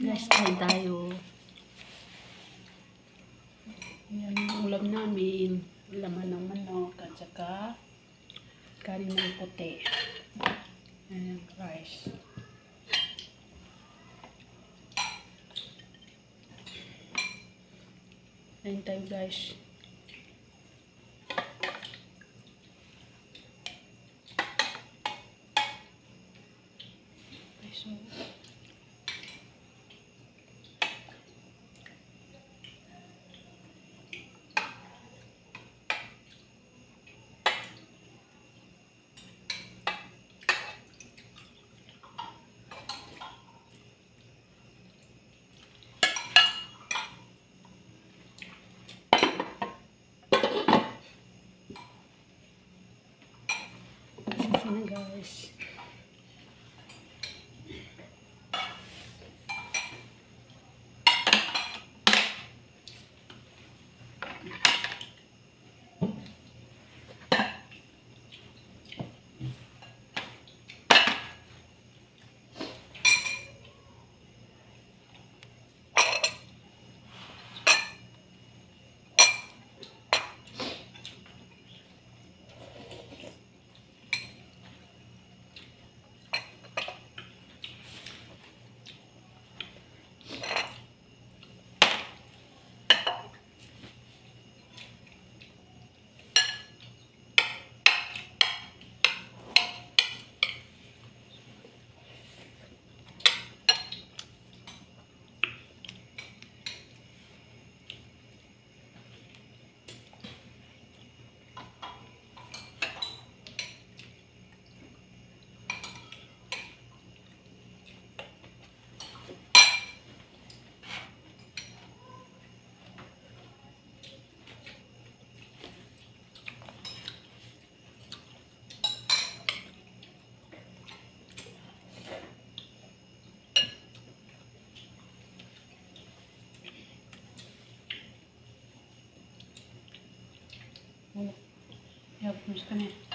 Kain tayo. Yan yung ulam namin. Laman ng manok at saka kanin ng puti. Ayan, rice. Kain tayo guys. Sisi na guys. Vamos comer.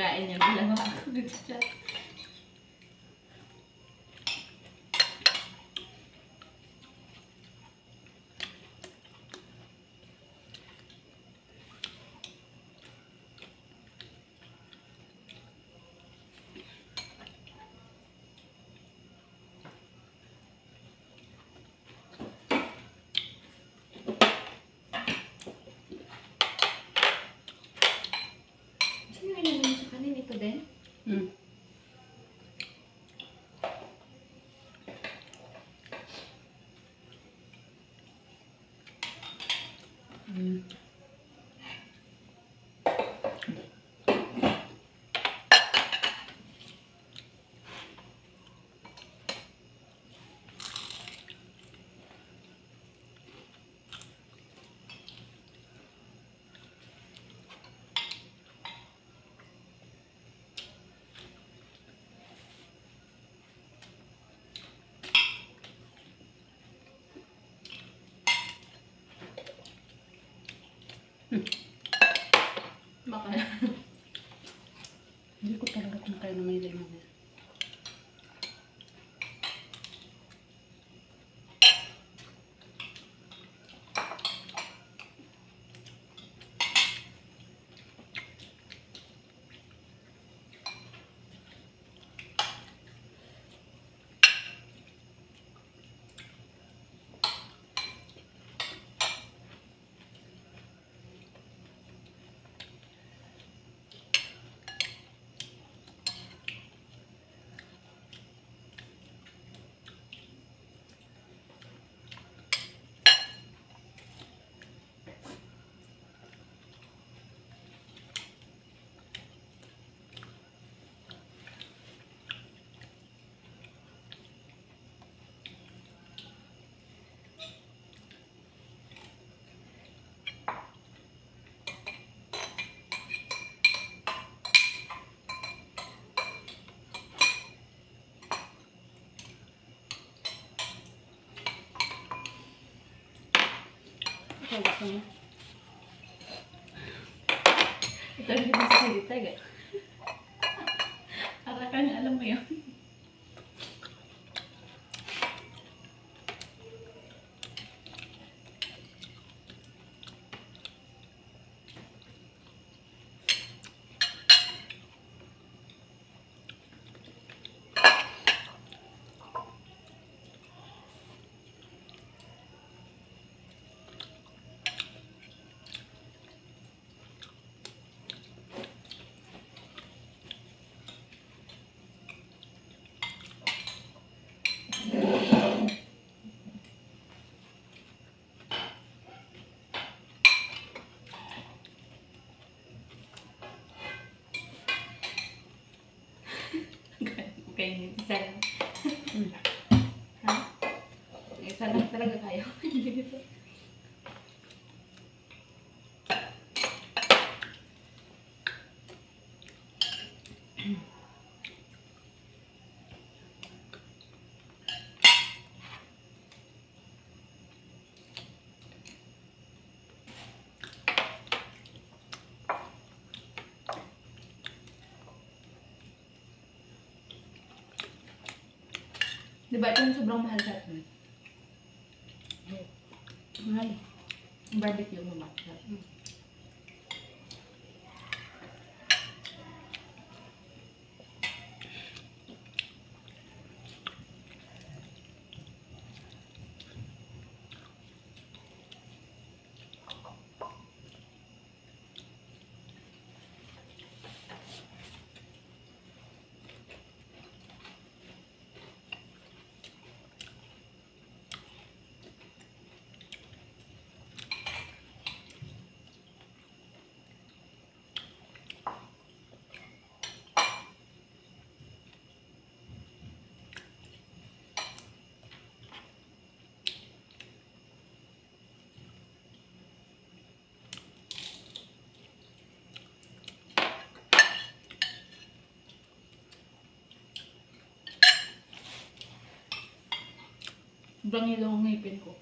Pagkain yung dalawa ako nag-chat. Sa kanin? Ito Baka. Hindi ko talaga kumakain na may lemon mo? Ito rin sa salita, ga. Para ka na alam mo yun. Okay, isa lang. Ha? Isa lang talaga kayo. Di ba ito yung sobrang mahal sa atin? Mahal. Yung barbecue mo mahal. Sobrang ilaw ang ngipin ko.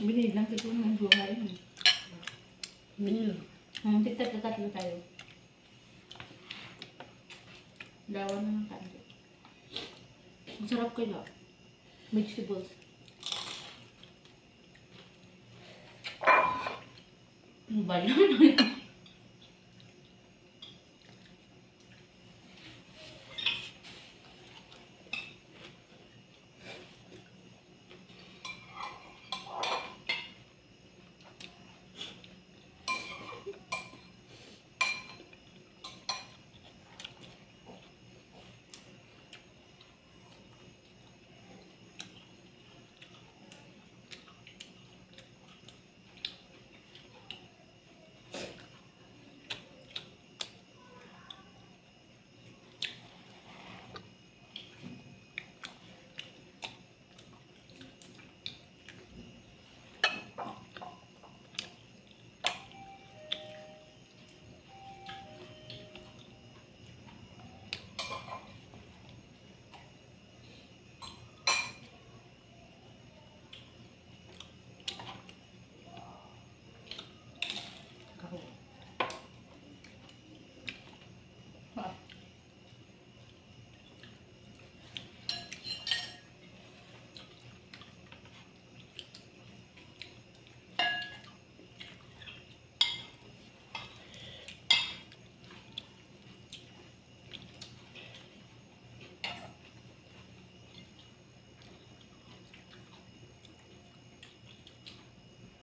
Bini lang kita main dua hari. Bini. Hmm, kita tetap di kayu. Dawan nang kanji. Sarap kaya. Vegetables. Hmm, banyak.